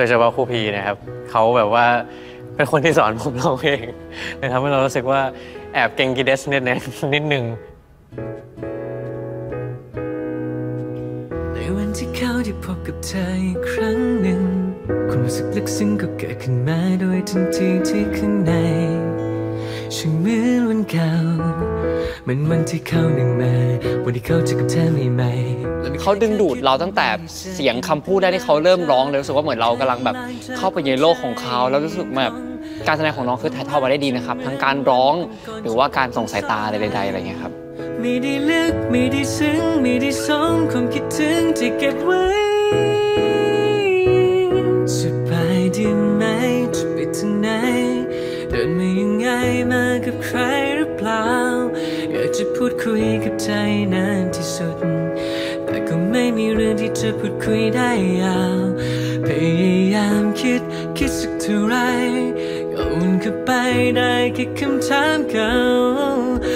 ดยเฉพาะครูพีนะครับเขาแบบว่าเป็นคนที่สอนผมร้องเพลงเลยทำให้เรารู้สึกว่าแอบเก่งกีเดสนิดๆนิดนึงในวันที่เขาได้พบกับเธออีกครั้งหนึ่งความรู้สึกลึกซึ้งก็เกิดขึ้นมาโดยทันทีที่ข้างในช่างเหมือนวันเก่าเหมือนวันที่เขาหนึ่งมา วันที่เขาเจอกับเธอใหม่ เขาดึงดูดเราตั้งแต่เสียงคำพูดได้ที่เขาเริ่มร้องเลยรู้สึกว่าเหมือนเรากำลังแบบเข้าไปในโลกของเขาแล้วรู้สึกแบบการแสดงของน้องคือถ่ายทอดมาได้ดีนะครับ ทั้งการร้องหรือว่าการส่งสายตาใดๆอะไรเงี้ยครับไม่ได้ลึกไม่ได้ซึ้งไม่ได้สมความคิดถึงที่เก็บไว้สบายดีไหมจะไปทางไหนเดินมายังไงมากับใครหรือเปล่า อยากจะพูดคุยกับใจนานที่สุด ที่จะพูดคุยได้ยาวพยายามคิดคิดสักเท่าไรก็วนเข้าไปได้แค่คำถามเก่า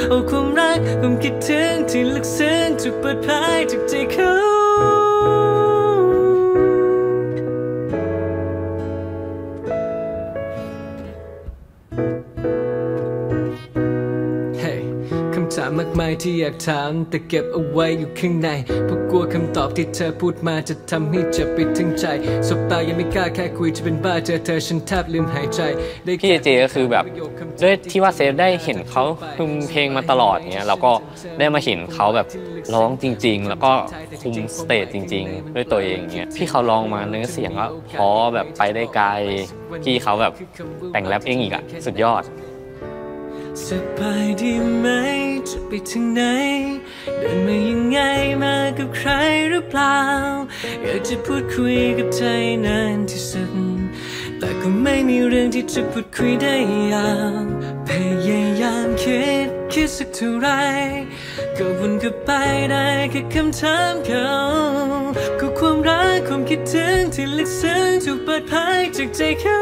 โอ้ความรักความคิดถึงที่ลึกซึ้งถูกเปิดเผยจากใจเขาำถามมากมายที่อยากถามแต่เก็บเอาไว้อยู่ข้างในเพราะกลัวคำตอบที่เธอพูดมาจะทำให้เจ็บไปถึงใจสบตายังไม่กล้าแค่คุยจะเป็นบ้าเจอเธอฉันแทบลืมหายใจได้พี่เจเจก็คือแบบด้วยที่ว่าเซฟได้เห็นเขาคุมเพลงมาตลอดเงี้ยเราก็ได้มาเห็นเขาแบบร้องจริง ๆ แล้วก็คุม stage จริง ๆ ด้วยตัวเองเงี้ยพี่เขาร้องมาเนื้อเสียงก็เพราะแบบไปได้ไกลพี่เขาแบบแต่งแรปเองอีกอะสุดยอดสบายดีไหมจะไป ถึงไหน เดินมายังไงมากับใครหรือเปล่า อยากจะพูดคุยกับใจนานที่สุด แต่ก็ไม่มีเรื่องที่จะพูดคุยได้ยาวพยายามคิดคิดสักเท่าไร ก็วนกลับไปได้แค่คำถามเขาก็ความรักความคิดถึงที่ลึกซึ้งถูกเปิดเผยจากใจเขา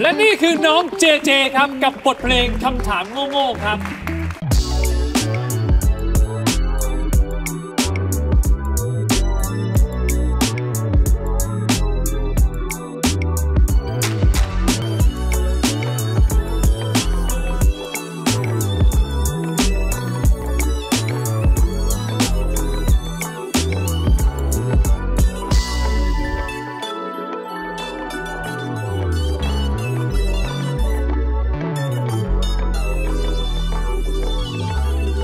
และนี่คือน้องเจเจครับกับบทเพลงคำถามโง่ๆครับ